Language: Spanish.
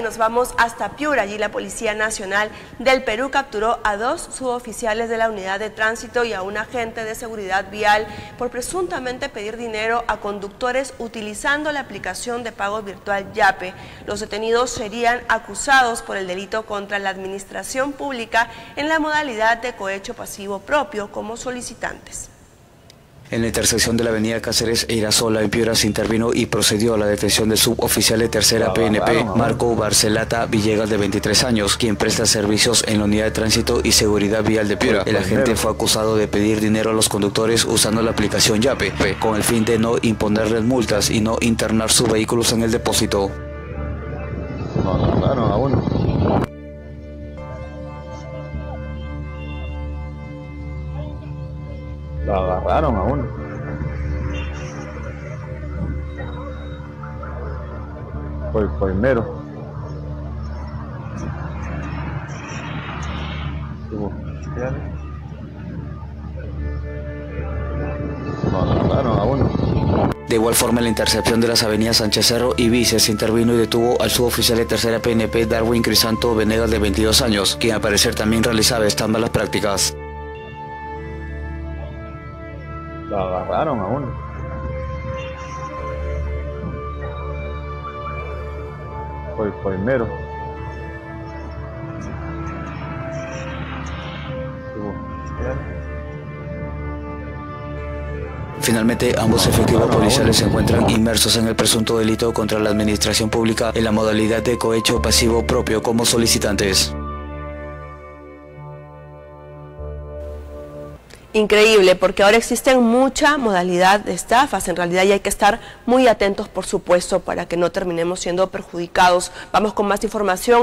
Nos vamos hasta Piura. Allí la Policía Nacional del Perú capturó a dos suboficiales de la unidad de tránsito y a un agente de seguridad vial por presuntamente pedir dinero a conductores utilizando la aplicación de pago virtual YAPE. Los detenidos serían acusados por el delito contra la administración pública en la modalidad de cohecho pasivo propio como solicitantes. En la intersección de la avenida Cáceres e Irasola en Piura se intervino y procedió a la detención del suboficial de tercera PNP, Marco Barcelata Villegas, de 23 años, quien presta servicios en la unidad de tránsito y seguridad vial de Piura. El agente fue acusado de pedir dinero a los conductores usando la aplicación YAPE, con el fin de no imponerles multas y no internar sus vehículos en el depósito. Lo agarraron a uno. Fue el primero. Lo agarraron a uno. De igual forma, la intercepción de las avenidas Sánchez Cerro y Vices intervino y detuvo al suboficial de tercera PNP Darwin Crisanto Venegas de 22 años, quien al parecer también realizaba estas malas prácticas. Lo agarraron a uno. Fue el primero. Finalmente, ambos efectivos policiales se encuentran inmersos en el presunto delito contra la administración pública en la modalidad de cohecho pasivo propio como solicitantes. Increíble, porque ahora existen mucha modalidad de estafas en realidad y hay que estar muy atentos, por supuesto, para que no terminemos siendo perjudicados. Vamos con más información.